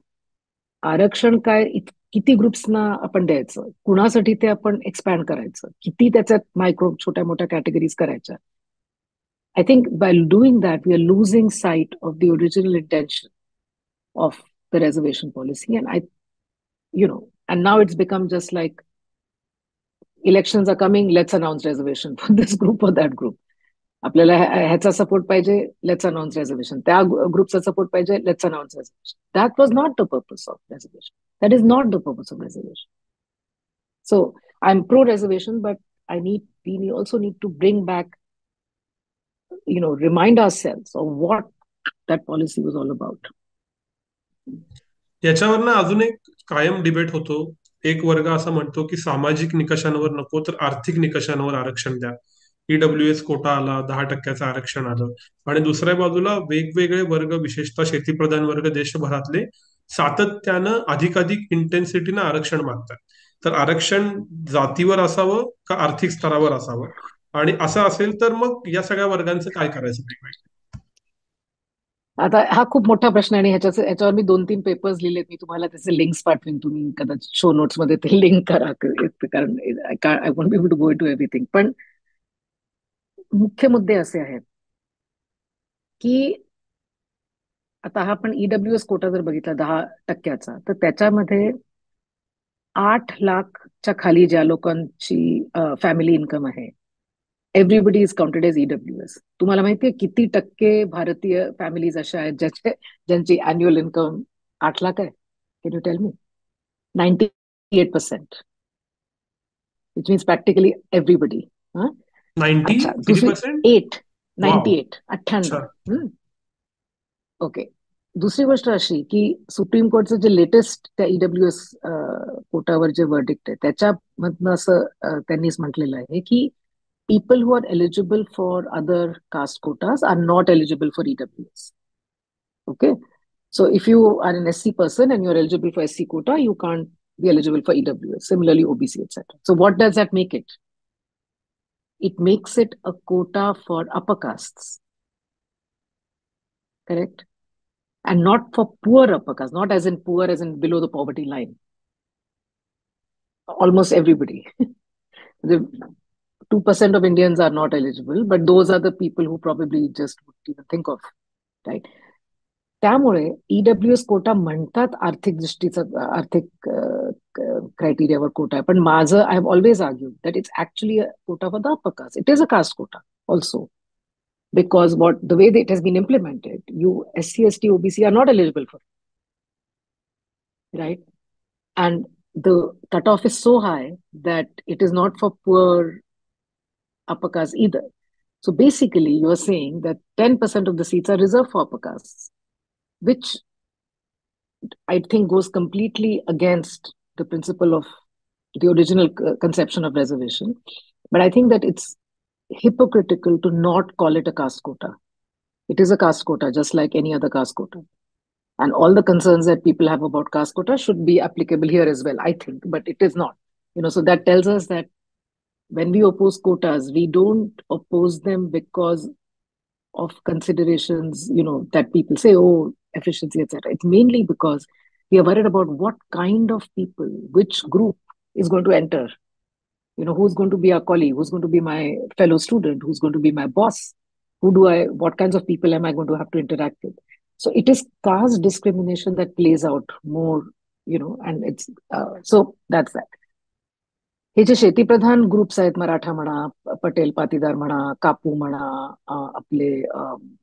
[SPEAKER 1] आरक्षण काय किती ग्रुप्सना आपण द्यायचं? कुणासाठी ते आपण एक्सपॅन्ड करायचं? किती त्याच्यात मायक्रो छोट्या मोठ्या कॅटेगरीज करायच्या? I think by doing that we are losing sight of the original intention of the reservation policy and I you know and now it's become just like elections are coming let's announce reservation for this group or that group आपल्याला ह्याचा support पाहिजे let's announce reservation त्या ग्रुपचा support पाहिजे let's announce reservation that was not the purpose of reservation that is not the purpose of reservation so I am pro reservation but I need we also need to bring back you know remind ourselves of what that policy was all about.
[SPEAKER 3] याच्यावरनं अजून एक कायम debate होतो. एक वर्ग असा म्हणतो की सामाजिक निकषांवर नको तर आर्थिक निकषांवर आरक्षण द्या. ईडब्ल्यू एस कोटा आला दहा टक्क्याचं आरक्षण आलं. आणि दुसऱ्या बाजूला वेगवेगळे वर्ग विशेषतः शेतीप्रधान वर्ग देशभरातले सातत्यानं अधिकाधिक इंटेन्सिटीनं आरक्षण मागतात. तर आरक्षण जातीवर असावं का आर्थिक स्तरावर असावं? आणि असं असेल तर मग या सगळ्या वर्गांचं काय करायचं
[SPEAKER 1] आता हा खूप मोठा प्रश्न आहे आणि ह्याच्या ह्याच्यावर मी दोन तीन पेपर्स लिहिलेत मी तुम्हाला त्याचे लिंक्स पाठवेन. तुम्ही कदाचित शो नोट्समध्ये ते लिंक करा कारण I want be to go to everything पण मुख्य मुद्दे असे आहेत की आता हा आपण ईडब्ल्यू एस कोटा जर बघितला दहा टक्क्याचा तर त्याच्यामध्ये आठ लाखच्या खाली ज्या लोकांची फॅमिली इन्कम आहे everybody is counted as E W S तुम्हाला माहितीये किती टक्के भारतीय फॅमिलीज अशा आहेत ज्याचे ज्यांची अॅन्युअल इन्कम आठ लाख आहे? Can you tell me ninety eight percent which means practically everybody eight ninety eight अठ्ठ्याण्णव. ओके दुसरी गोष्ट अशी की सुप्रीम कोर्टचं जे लेटेस्ट त्या ईडब्ल्यू एस कोटावर जे वर्डिक्ट आहे त्याच्यामधनं असं त्यांनीच म्हटलेलं आहे की people who are eligible for other caste quotas are not eligible for EWS. Okay. So if you are an SC person and you're eligible for SC quota, you can't be eligible for EWS. Similarly, OBC, etc. So what does that make it? It makes it a quota for upper castes. Correct? And not for poor upper castes, not as in poor as in below the poverty line. Almost everybody. the 2% of Indians are not eligible, but those are the people who probably just wouldn't even think of, right? त्यामुळे EW S quota म्हणतात आर्थिक दृष्टीचा आर्थिक क्रायटेरियावर quota आहे पण माझं I have always argue that it's actually quota for the upper caste it is a caste quota also because what the way that it has been implemented, you SC, ST, OBC are not eligible for, right? And the cutoff is so high that it is not for poor upper caste either. So basically, you're saying that 10% of the seats are reserved for upper castes, which I think goes completely against the principle of the original uh, conception of reservation. But I think that it's hypocritical to not call it a caste quota. It is a caste quota, just like any other caste quota. And all the concerns that people have about caste quota should be applicable here as well, I think, but it is not. You know, so that tells us that when we oppose quotas, we don't oppose them because of considerations, you know, that people say, oh, efficiency, etc. It's mainly because we are worried about what kind of people, which group is going to enter. You know, who's going to be our colleague, who's going to be my fellow student, who's going to be my boss, who do I, what kinds of people am I going to have to interact with? So it is caste discrimination that plays out more, you know, and it's, uh, so that's that. हे जे शेतीप्रधान groups आहेत मराठा म्हणा पटेल पाटीदार म्हणा कापू म्हणा आपले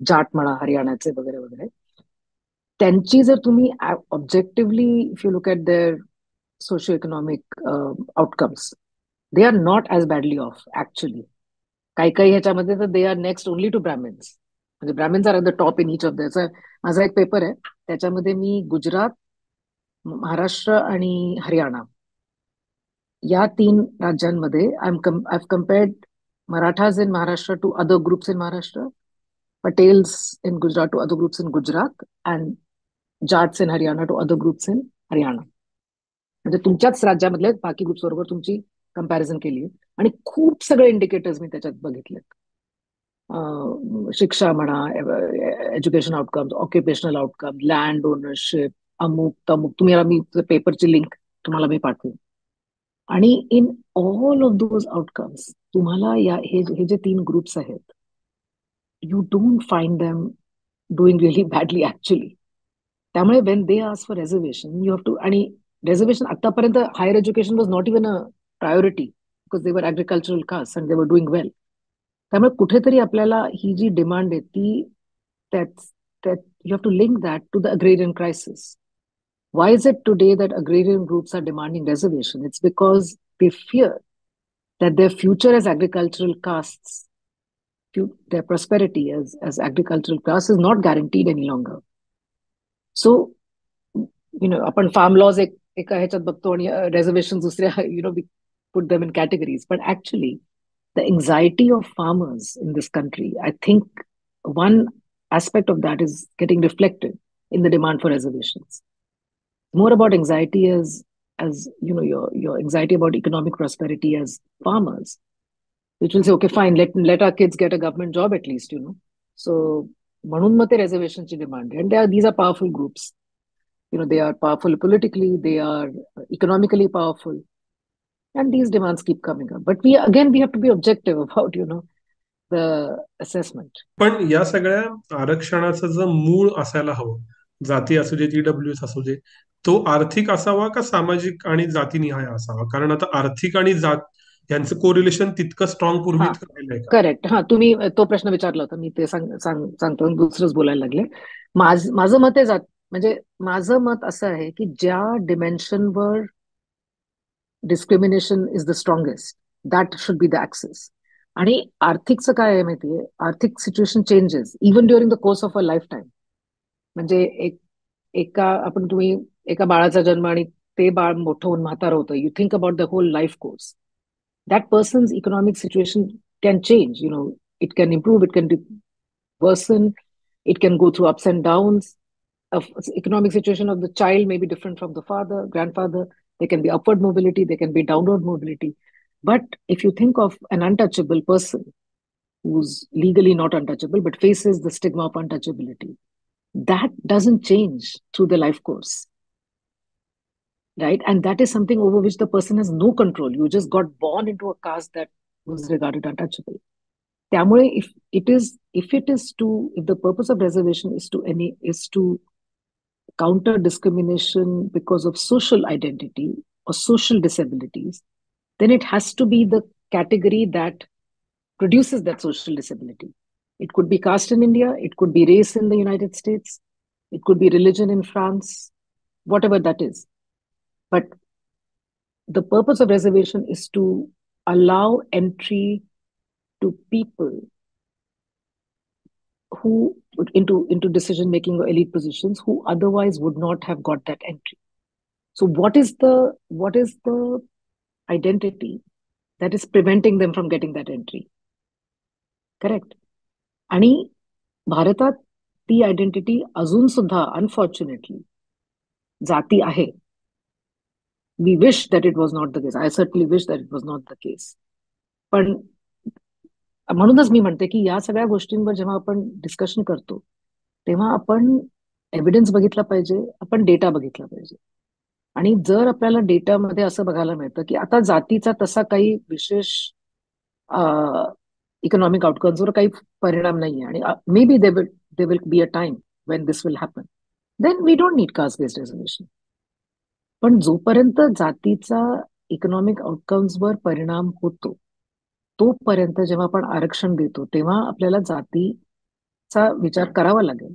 [SPEAKER 1] जाट म्हणा हरियाणाचे वगैरे वगैरे त्यांची जर तुम्ही objectively if you look at their socio economic outcomes they are not as badly off actually काही काही ह्याच्यामध्ये तर they are next only to Brahmins म्हणजे Brahmins are at the top in each of द्याचा माझा एक पेपर आहे. त्याच्यामध्ये मी गुजरात महाराष्ट्र आणि हरियाणा या तीन राज्यांमध्ये I am I compared Marathas in Maharashtra to other groups in Maharashtra Patels in Gujarat to other groups in Gujarat and Jats in Haryana to other groups in Haryana म्हणजे तुमच्याच राज्यामधले बाकी ग्रुप्स बरोबर तुमची कंपॅरिझन केली आणि खूप सगळे indicators मी त्याच्यात बघितलेत. शिक्षा म्हणा education outcome occupational outcome land ownership अमुक तमुक तुम्ही मी पेपरची लिंक तुम्हाला मी पाठवेन. आणि in all of those outcomes तुम्हाला या हे हे जे तीन ग्रुप्स आहेत you don't find them doing really badly actually त्यामुळे when they ask for reservation you have to आणि रेझर्वेशन आतापर्यंत higher education was not even a priority because they were agricultural caste and they वर doing वेल त्यामुळे कुठेतरी आपल्याला ही जी demand आहे ती त्यात you have to link that to the agrarian crisis. Why is it today that agrarian groups are demanding reservation? It's because they fear that their future as agricultural castes, their prosperity as, as agricultural class is not guaranteed any longer. So, you know, upon farm laws, एका ह्याच्यात बघतो आणि reservation दुसऱ्या you know we put them in categories but actually the anxiety of farmers in this country, I think one aspect of that is getting reflected in the demand for reservations. More about anxiety as as you know your your anxiety about economic prosperity as farmers, which will say, okay, fine, let let our kids get a government job at least, you know. So म्हणून मग ते रेझर्वेशनची demand and these are powerful groups you know they are powerful politically they are economically powerful and these demands keep coming up but we again we have to be objective about you know the assessment
[SPEAKER 3] पण या सगळ्या आरक्षणाचं जर मूळ असायला हवं जाती असू दे टीडब्ल्यू असू दे तो आर्थिक असावा का सामाजिक आणि जातीनिहाय असावा? कारण आता आर्थिक आणि जात यांचं कोरिलेशन तितकं स्ट्रॉंग पूर्वी
[SPEAKER 1] करेक्ट हा तुम्ही तो प्रश्न विचारला होता. मी ते सांगतो दुसरंच बोलायला लागले. माझं मत आहे जात म्हणजे माझं मत असं आहे की ज्या डिमेन्शनवर discrimination is the strongest that should be the access आणि आर्थिकचं काय आहे माहितीये आर्थिक situation changes even during the course of a life time म्हणजे एक एका आपण तुम्ही एका बाळाचा जन्म आणि ते बाळ मोठं होऊन म्हातारं होतं you think about the whole life course that person's economic situation can change you know it can improve it can worsen it can go through ups and downs economic situation of the child may be different from the father, grandfather. There can be upward mobility, there can be downward mobility. But if you think of an untouchable person who's legally not untouchable but faces the stigma of untouchability, that doesn't change through the life course. Right? And that is something over which the person has no control. You just got born into a caste that was regarded untouchable. त्यामुळे if it is if it is to if the purpose of reservation is to any is to counter discrimination because of social identity or social disabilities, then it has to be the category that produces that social disability. It could be caste in India, it could be race in the United States, it could be religion in France, whatever that is. But the purpose of reservation is to allow entry to people who into into decision making or elite positions who otherwise would not have got that entry so what is the what is the identity that is preventing them from getting that entry correct आणि भारतात ती identity अजून सुद्धा unfortunately जाती आहे we wish that it was not the case I certainly wish that it was not the case पण म्हणूनच मी म्हणते की या सगळ्या गोष्टींवर जेव्हा आपण डिस्कशन करतो तेव्हा आपण एव्हिडन्स बघितला पाहिजे आपण डेटा बघितला पाहिजे. आणि जर आपल्याला डेटामध्ये असं बघायला मिळतं की आता जातीचा तसा काही विशेष इकॉनॉमिक आउटकम्सवर काही परिणाम नाही आणि may be they will they will be a time when this will happen then we don't need caste based resolution पण जोपर्यंत जातीचा इकॉनॉमिक आउटकम्सवर परिणाम होतो तोपर्यंत जेव्हा आपण आरक्षण देतो तेव्हा आपल्याला जातीचा विचार करावा लागेल.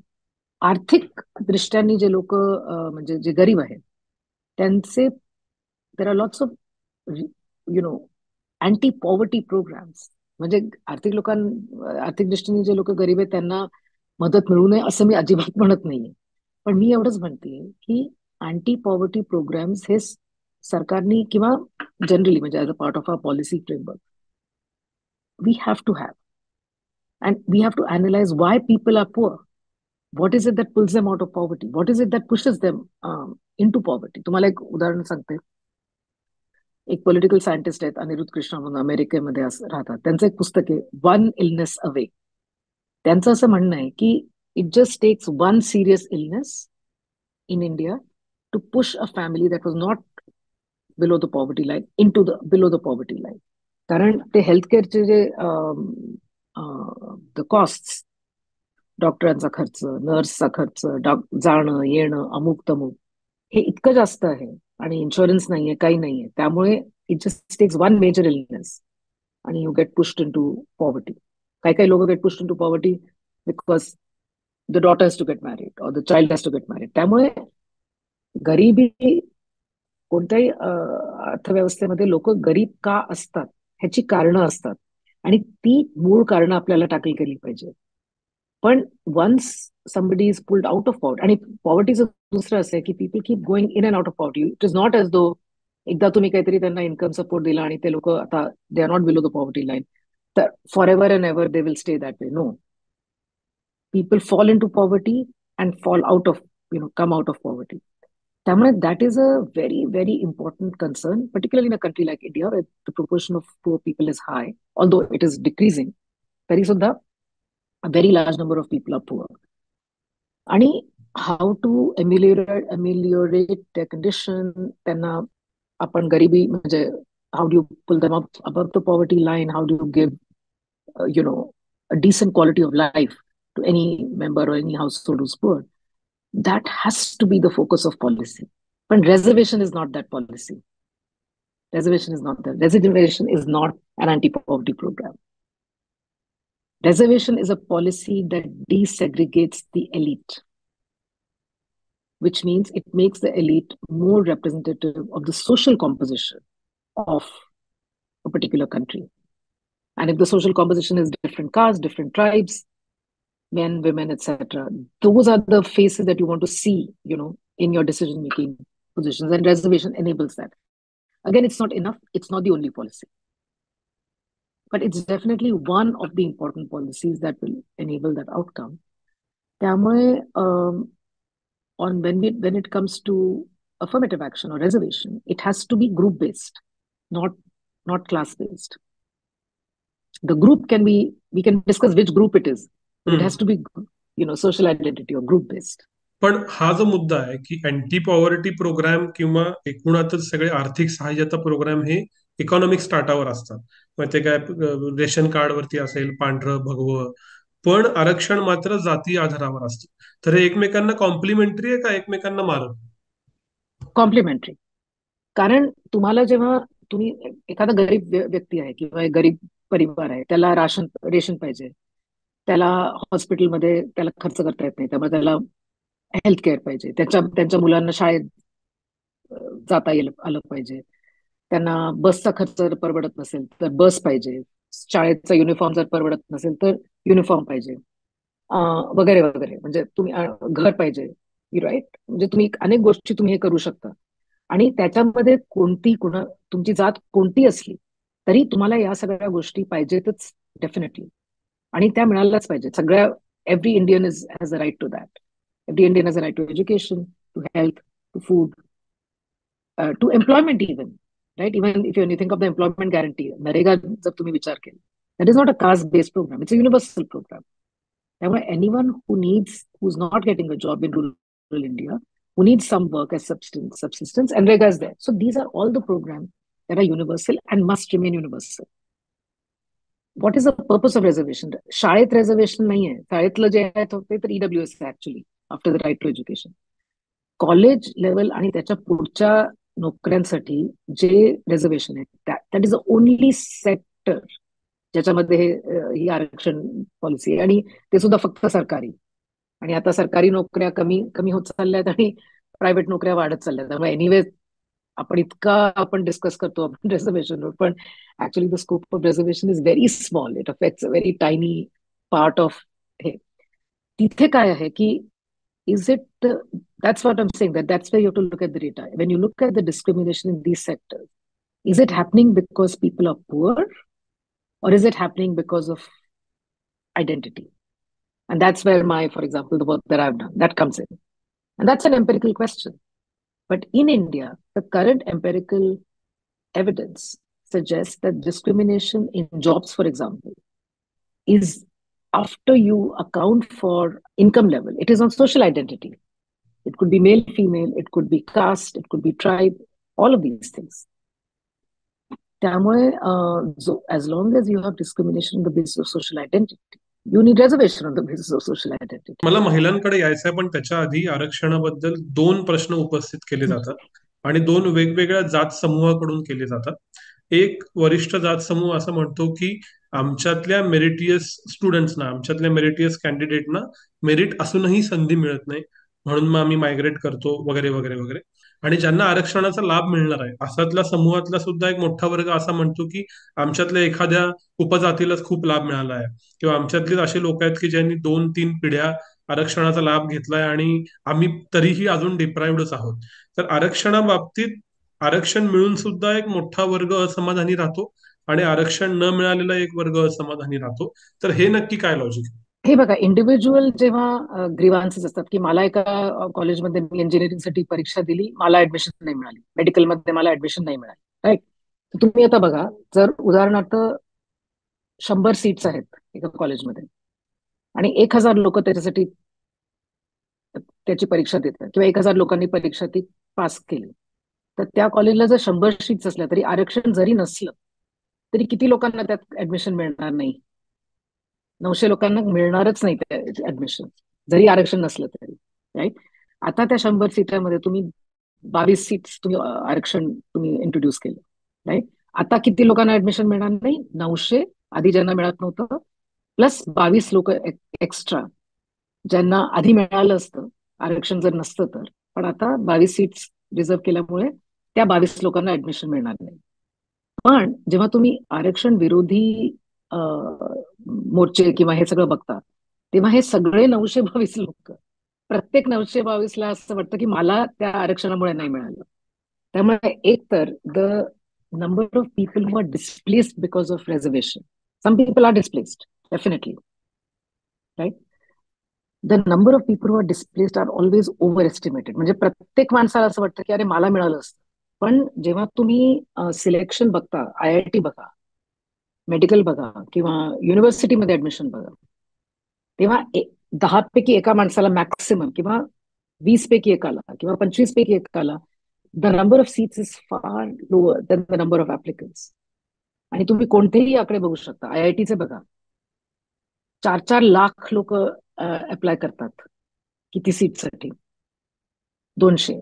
[SPEAKER 1] आर्थिक दृष्ट्यांनी जे लोक म्हणजे जे गरीब आहेत त्यांचे there are lots of you know anti poverty programmes म्हणजे आर्थिक लोकां आर्थिक दृष्टीने जे लोक गरीब आहेत त्यांना मदत मिळू नये असं मी अजिबात म्हणत नाहीये. पण मी एवढंच म्हणते की अँटी पॉवर्टी प्रोग्राम्स हे सरकारनी किंवा जनरली म्हणजे as a part of our policy framework we have to have and we have to analyse why people are poor what is it that pulls them out of poverty what is it that pushes them in to poverty तुम्हाला एक उदाहरण सांगते एक political scientist आहेत अनिरुद्ध कृष्ण म्हणून अमेरिकेमध्ये राहतात. त्यांचं एक पुस्तक आहे वन इलनेस अवे त्यांचं असं म्हणणं आहे की it just takes one serious illness in India to push a family that was not below the poverty line into the the below the line. कारण ते हेल्थकेअरचे जे द कॉस्ट डॉक्टरांचा खर्च नर्सचा खर्च जाणं येणं अमुक तमुक हे इतकं जास्त आहे आणि इन्शुरन्स नाहीये काही नाहीये. त्यामुळे it just takes one major illness आणि you get pushed in to poverty काही काही लोक get pushed in to poverty because the daughter has to get married or the child has to get married त्यामुळे गरिबी कोणत्याही अर्थव्यवस्थेमध्ये लोक गरीब का असतात ह्याची कारणं असतात. आणि ती मूळ कारणं आपल्याला टाकली केली पाहिजे. पण once somebody is pulled out of poverty आणि पॉवर्टीचं दुसरं असं आहे की people keep going in and out of poverty it is not as though एकदा तुम्ही काहीतरी त्यांना इन्कम सपोर्ट दिला आणि ते लोक आता they are not below the poverty line तर for ever and ever they will stay that way no people fall in to poverty and fall out of you know come out of poverty त्यामुळे that is a very very important concern particularly in a country like India the proportion of poor people is high although it is decreasing तरी सुद्धा a very large number of people are poor. आणि how to ameliorate ameliorate त्या condition त्यांना आपण गरिबी म्हणजे how do pull them up above the poverty line how do give you know a decent quality of life to any member or any household is poor that has to be the focus of policy. But reservation is not that policy. Reservation is not that. Reservation is not an anti-poverty program. Reservation is a policy that desegregates the elite, which means it makes the elite more representative of the social composition of a particular country. And if the social composition is different castes, different tribes, men, women, etc., those are the faces that you want to see, you know, in your decision making positions. And reservation enables that. Again, it's not enough. It's not the only policy but it's definitely one of the important policies that will enable that outcome. त्यामुळे um, on when we when it comes to affirmative action or reservation, it has to be group based, not not class based. The group can be we can discuss which group it is. It has to be you know social identity or group based.
[SPEAKER 3] पण हा जो मुद्दा आहे की anti poverty programme किंवा एकूणातच सगळे आर्थिक सहाय्यता प्रोग्राम हे इकॉनॉमिक स्टार्टावर असतात. मग ते काय रेशन कार्ड वरती असेल पांढरं भगवं पण आरक्षण मात्र जाती आधारावर असतं. तर हे एकमेकांना कॉम्प्लिमेंटरी आहे का एकमेकांना मारत?
[SPEAKER 1] कॉम्प्लिमेंटरी कारण तुम्हाला जेव्हा तुम्ही एखादा गरीब व्यक्ती आहे किंवा गरीब परिवार आहे त्याला राशन रेशन पाहिजे. त्याला हॉस्पिटलमध्ये त्याला खर्च करता येत नाही. त्यामुळे त्याला हेल्थ केअर पाहिजे. त्याच्या त्यांच्या मुलांना शाळेत जाता येईल आलं पाहिजे. त्यांना बसचा खर्च जर परवडत नसेल तर बस पाहिजे. शाळेचा युनिफॉर्म जर परवडत नसेल तर युनिफॉर्म पाहिजे. वगैरे वगैरे. म्हणजे तुम्ही घर पाहिजे. राईट म्हणजे तुम्ही अनेक गोष्टी तुम्ही हे करू शकता. आणि त्याच्यामध्ये कोणती कुणा तुमची जात कोणती असली तरी तुम्हाला या सगळ्या गोष्टी पाहिजेतच डेफिनेटली आणि त्या मिळाल्याच पाहिजे सगळ्या every Indian is has a right to that every Indian has a right to education to health to food to employment even right even if you think of the employment guarantee NREGA जर तुम्ही विचार केला that is not a caste based programme it's a universal programme त्यामुळे anyone who needs who is not getting a job in rural India who needs some work as substance, subsistence, and Rega is there. So these are all the programs that are universal and must remain universal. What is a purpose of reservation? शाळेत reservation नाही आहे शाळेतलं जे आहे ते तर E W S actually after the right to education college level आणि त्याच्या पुढच्या नोकऱ्यांसाठी जे रिझर्वेशन आहे that is a only sector ज्याच्यामध्ये ही आरक्षण पॉलिसी आहे. आणि ते सुद्धा फक्त सरकारी. आणि आता सरकारी नोकऱ्या कमी कमी होत चालल्यात आणि प्रायव्हेट नोकऱ्या वाढत चालल्यात. त्यामुळे एनिवे आपण इतका आपण डिस्कस करतो आपण रिझर्वेशन पण actually the scope of reservation is very small it affects a very tiny part of हे तिथे काय आहे की is it that's what am saying that that's way you to look at the data when you look at the discrimination in these sector is it happening because people are poor or is it happening because of identity And that's where my, for example, the work that I've done, that comes in. And that's an empirical question. But in India, the current empirical evidence suggests that discrimination in jobs, for example, is after you account for income level, it is on social identity. It could be male, female, it could be caste, it could be tribe, all of these things. Tamoy, uh, as long as you have discrimination on the basis of social identity, you need reservation on the basis of social identity
[SPEAKER 3] मला महिलांकडे यायचं आहे पण त्याच्या आधी आरक्षणाबद्दल दोन प्रश्न उपस्थित केले जातात आणि दोन वेगवेगळ्या जात समूहाकडून केले जातात. एक वरिष्ठ जात समूह असं म्हणतो की आमच्यातल्या मेरिटियस स्टुडंट्सना आमच्यातल्या मेरिटियस कॅन्डिडेटना मेरिट असूनही संधी मिळत नाही. म्हणून मग आम्ही मायग्रेट करतो वगैरे वगैरे वगैरे. आणि ज्यांना आरक्षणाचा लाभ मिळणार आहे. असातल्या समूहातला सुद्धा एक मोठा वर्ग असा म्हणतो की आमच्यातल्या एखाद्या उपजातीलाच खूप लाभ मिळाला आहे. किंवा आमच्यातलीच असे लोक आहेत की ज्यांनी दोन तीन पिढ्या आरक्षणाचा लाभ घेतलाय आणि आम्ही तरीही अजून डिप्राईव्हच आहोत. तर आरक्षणाबाबतीत आरक्षण मिळून सुद्धा एक मोठा वर्ग असमाधानी राहतो आणि आरक्षण न मिळालेला एक वर्ग असमाधानी राहतो. तर हे नक्की काय लॉजिक
[SPEAKER 1] हे बघा इंडिव्हिज्युअल जेव्हा ग्रीवान्सेस असतात की मला एका कॉलेजमध्ये मी इंजिनिअरिंगसाठी परीक्षा दिली मला ऍडमिशन नाही मिळाली. मेडिकलमध्ये मला ऍडमिशन नाही मिळाली. राईट तुम्ही आता बघा जर उदाहरणार्थ शंभर सीट्स आहेत एका कॉलेजमध्ये आणि एक हजार लोक त्याच्यासाठी त्याची परीक्षा देतात किंवा एक हजार लोकांनी परीक्षा ती पास केली. तर त्या कॉलेजला जर शंभर सीट्स असल्या तरी आरक्षण जरी नसलं तरी किती लोकांना त्यात ऍडमिशन मिळणार नाही? नऊशे लोकांना मिळणारच नाही ऍडमिशन जरी आरक्षण नसलं तरी राईट आता त्या शंभर सीटामध्ये तुम्ही बावीस सीट तुम्ही आरक्षण तुम्ही इंट्रोड्यूस केलं राईट आता किती लोकांना ऍडमिशन मिळणार नाही? नऊशे आधी ज्यांना मिळत नव्हतं प्लस बावीस लोक एक्स्ट्रा ज्यांना आधी मिळालं असतं आरक्षण जर नसतं तर. पण आता बावीस सीट्स रिझर्व केल्यामुळे त्या बावीस लोकांना ऍडमिशन मिळणार नाही. पण जेव्हा तुम्ही आरक्षण विरोधी मोर्चे किंवा हे सगळं बघतात. तेव्हा हे सगळे नऊशे बावीस लोक प्रत्येक नऊशे बावीसला असं वाटतं की मला त्या आरक्षणामुळे नाही मिळालं. त्यामुळे एक तर the number of people who are displaced because of reservation some people are displaced definitely right the number of people who are displaced are always over estimated म्हणजे प्रत्येक माणसाला असं वाटतं की अरे मला मिळालं असतं. पण जेव्हा तुम्ही सिलेक्शन बघता आय आय टी बघा मेडिकल बघा किंवा युनिव्हर्सिटीमध्ये ऍडमिशन बघा. तेव्हा दहा पैकी एका माणसाला मॅक्सिमम किंवा वीस पैकी एकाला किंवा पंचवीस पैकी एकाला the number of seats is far lower than the number of applicants आणि तुम्ही कोणतेही आकडे बघू शकता. आय आय टीचे बघा. चार चार लाख लोक अप्लाय करतात किती सीटसाठी दोनशे.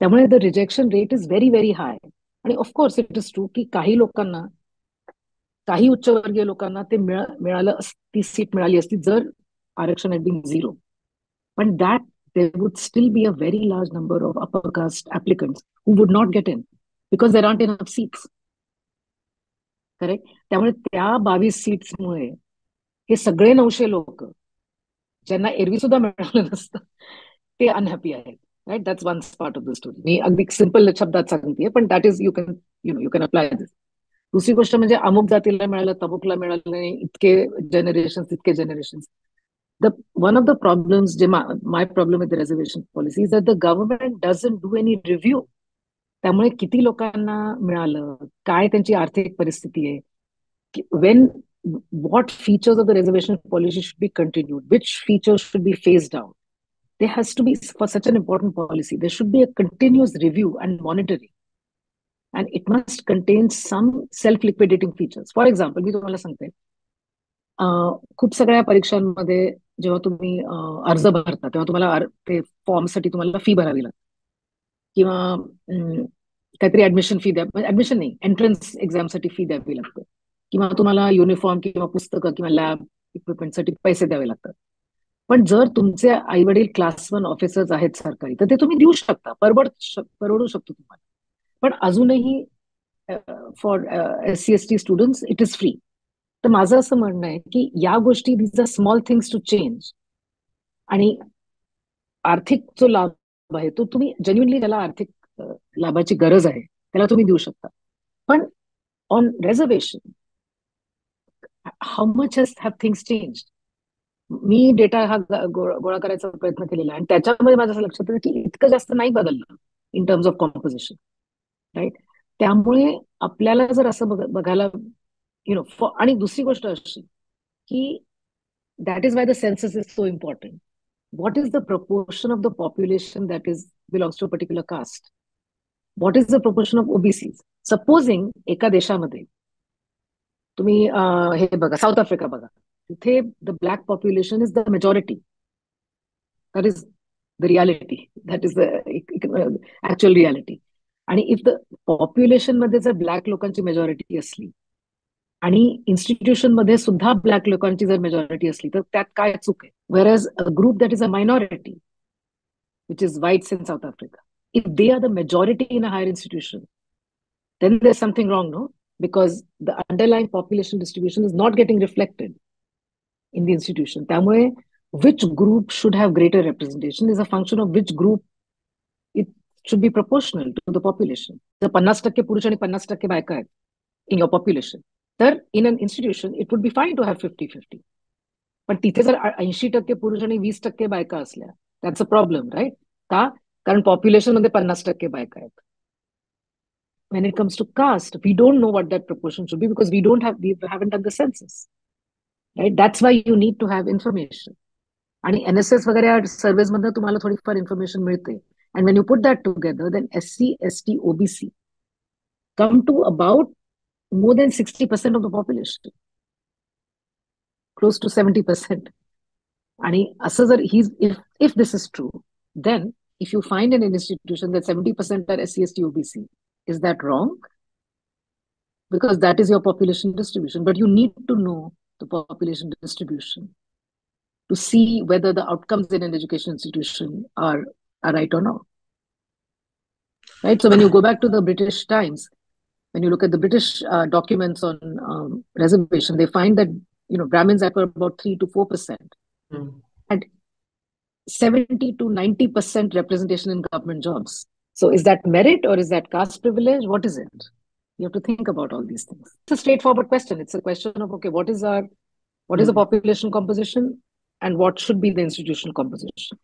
[SPEAKER 1] त्यामुळे the rejection rate is very very high आणि ऑफकोर्स इट इज ट्रू की काही लोकांना काही उच्चवर्गीय लोकांना ते मिळालं ती सीट मिळाली असती जर आरक्षण हॅड बीन झिरो पण that they would still be a very large number of upper caste applicant who would not get in because there are in seats correct त्यामुळे त्या बावीस सीट्समुळे हे सगळे नऊशे लोक ज्यांना एरवी सुद्धा मिळालं नसतं ते अनहॅपी आहेत. Right that's one part of the story मी अगदी सिंपल शब्दात सांगते पण that is you can you know you can apply this दुसरी गोष्ट म्हणजे अमुक जातीला मिळालं तमुकला मिळालं नाही इतके जनरेशन इतके generation the one of the problems जे my problem with reservation policy is that the government doesn't do any review त्यामुळे किती लोकांना मिळालं काय त्यांची आर्थिक परिस्थिती आहे when what features of the reservation policy should be continued, which features should be phased out. There has to be, for such an important policy, there should be a continuous review and and it must contain some self liquidating features for example मी तुम्हाला सांगते. खूप सगळ्या परीक्षांमध्ये जेव्हा तुम्ही अर्ज भरता तेव्हा तुम्हाला ते फॉर्मसाठी तुम्हाला फी भरावी लागते. किंवा काहीतरी ऍडमिशन फी द्या म्हणजे ऍडमिशन नाही एंट्रन्स एक्झामसाठी फी द्यावी लागते. किंवा तुम्हाला युनिफॉर्म किंवा पुस्तकं किंवा लॅब इक्विपमेंटसाठी पैसे द्यावे लागतात. पण जर तुमचे आई वडील क्लास वन ऑफिसर्स आहेत सरकारी तर ते तुम्ही देऊ शकता परवड परवडू शकतो तुम्हाला. पण अजूनही for S C S T student it is free तर माझं असं म्हणणं आहे की या गोष्टी these are small things to change आणि आर्थिक जो लाभ आहे तो तुम्ही जेन्युनली त्याला आर्थिक लाभाची गरज आहे त्याला तुम्ही देऊ शकता. पण on reservation how much has have things change me data हा गोळा करायचा प्रयत्न केलेला आणि त्याच्यामध्ये माझं असं लक्षात येतं की इतकं जास्त नाही बदललं in terms of composition right? त्यामुळे आपल्याला जर असं बघायला यु नो आणि दुसरी गोष्ट अशी की that is why the census is so important. What is the proportion of the population that is belongs to particular caste? What is the proportion of OBC supposing एका देशामध्ये तुम्ही हे बघा साऊथ आफ्रिका बघा तिथे the black population is the majority. That is the reality. That is the actual reality. आणि if the population मध्ये जर ब्लॅक लोकांची मेजॉरिटी असली आणि इन्स्टिट्यूशन मध्ये सुद्धा ब्लॅक लोकांची जर मेजॉरिटी असली तर त्यात काय चूक आहे where as a group that is a minority which is whites in South Africa if they are the majority in a higher institution then there's something wrong, no? because the underlying population distribution is not getting reflected in the institution. त्यामुळे which group should have greater representation is a function of which group it should be proportional to the population जर पन्नास टक्के पुरुष आणि पन्नास टक्के बायका आहेत इन युअर पॉप्युलेशन तर in an institution it would be fine to have fifty fifty पण तिथे जर ऐंशी टक्के पुरुष आणि वीस टक्के बायका असल्या त्याचं प्रॉब्लेम राईट का? कारण पॉप्युलेशनमध्ये पन्नास टक्के बायका आहेत. When it comes to caste we don't know what that proportion should be because we don't have done the census right that's why you need to have information आणि एनएसएस वगैरे सर्वेजमधनं तुम्हाला थोडीफार इन्फॉर्मेशन मिळते. And when you put that together, then SC, ST, OBC come to about more than 60% of the population, close to 70%. And asks that he's, if, if this is true, then if you find in an institution that 70% are SC, ST, OBC, is that wrong? Because that is your population distribution. But you need to know the population distribution to see whether the outcomes in an education institution are are right or not. Right? So when you go back to the British Times, when you look at the British uh, documents on um, reservation, they find that you know Brahmins are about three to four percent, mm. and seventy to ninety percent representation in government jobs. So is that merit or is that caste privilege? What is it? You have to think about all these things. It's a straightforward question. It's a question of okay, what is our what is the hmm. population composition and what should be the institutional composition?